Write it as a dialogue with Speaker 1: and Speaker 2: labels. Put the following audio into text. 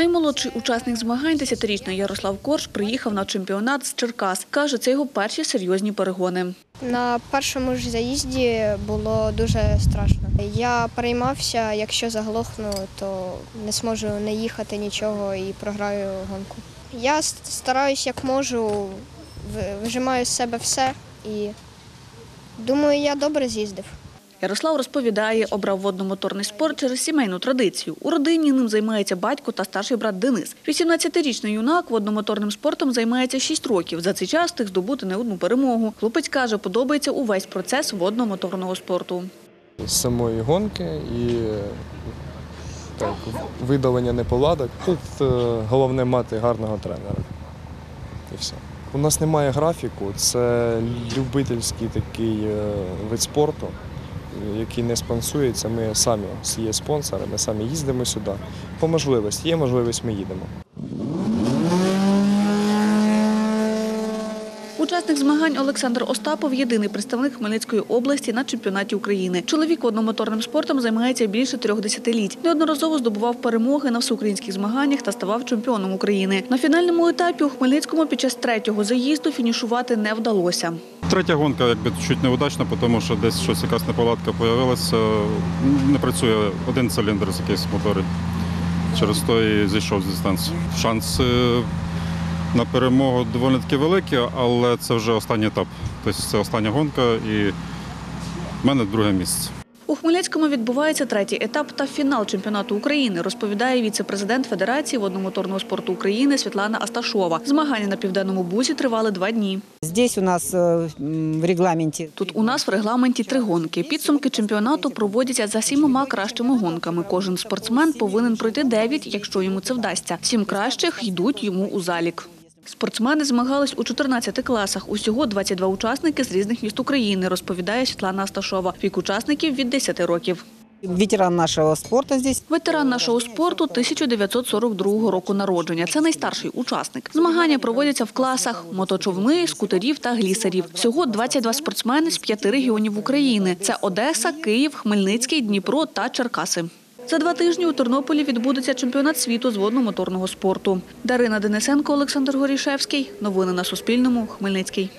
Speaker 1: Наймолодший учасник змагань, 10-річний Ярослав Корж, приїхав на чемпіонат з Черкас. Каже, це його перші серйозні перегони.
Speaker 2: На першому ж заїзді було дуже страшно. Я переймався, якщо заглохну, то не зможу не їхати нічого і програю гонку. Я стараюсь як можу, ви- вижимаю з себе все і думаю, я добре з'їздив.
Speaker 1: Ярослав розповідає, обрав водномоторний спорт через сімейну традицію. У родині ним займається батько та старший брат Денис. 18-річний юнак водномоторним спортом займається 6 років. За цей час встиг здобути не одну перемогу. Хлопець каже, подобається увесь процес водномоторного спорту.
Speaker 3: самої гонки і так, видалення неполадок. Тут е, головне мати гарного тренера. І все. У нас немає графіку, це любительський такий е, вид спорту, який не спонсується. Ми самі є спонсори, ми самі їздимо сюди. По можливості, є можливість, ми їдемо.
Speaker 1: Учасник змагань Олександр Остапов єдиний представник Хмельницької області на чемпіонаті України. Чоловік водномоторним спортом займається більше трьох десятиліть. Неодноразово здобував перемоги на всеукраїнських змаганнях та ставав чемпіоном України. На фінальному етапі у Хмельницькому під час третього заїзду фінішувати не вдалося.
Speaker 4: Третя гонка якби чуть неудачна, тому що десь щось якась неполадка з'явилася. Не працює один циліндр з якийсь моторі. Через то і зійшов з дистанції. Шанс на перемогу доволі таки великі, але це вже останній етап. Тобто це остання гонка і в мене друге місце.
Speaker 1: У Хмельницькому відбувається третій етап та фінал чемпіонату України, розповідає віце-президент Федерації водномоторного спорту України Світлана Асташова. Змагання на південному бузі тривали два дні.
Speaker 5: Здесь у нас э, в регламенте
Speaker 1: Тут у нас в регламенті три гонки. Підсумки чемпіонату проводяться за сімома кращими гонками. Кожен спортсмен повинен пройти дев'ять, якщо йому це вдасться. Сім кращих йдуть йому у залік. Спортсмени змагались у 14 класах. Усього 22 учасники з різних міст України, розповідає Світлана Асташова. Вік учасників від 10 років.
Speaker 5: ветеран нашего спорта здесь.
Speaker 1: Ветеран нашого спорту 1942 року народження. Це найстарший учасник. Змагання проводяться в класах моточовни, скутерів та глісерів. Всього 22 спортсмени з п'яти регіонів України. Це Одеса, Київ, Хмельницький, Дніпро та Черкаси. За два тижні у Тернополі відбудеться чемпіонат світу з водно-моторного спорту. Дарина Денисенко, Олександр Горішевський. Новини на Суспільному. Хмельницький.